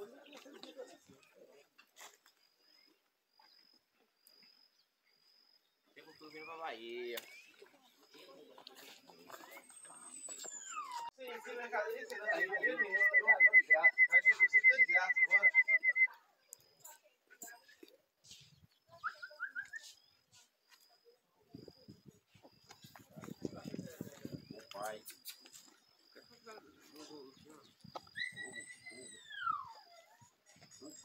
Tempo tudo vindo pra Bahia. Sim, sim, mercadoria, sim, aí. Vai ter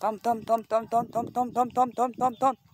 Tom, Tom, Tom, Tom, Tom, Tom, Tom, Tom, Tom, Tom, Tom, Tom.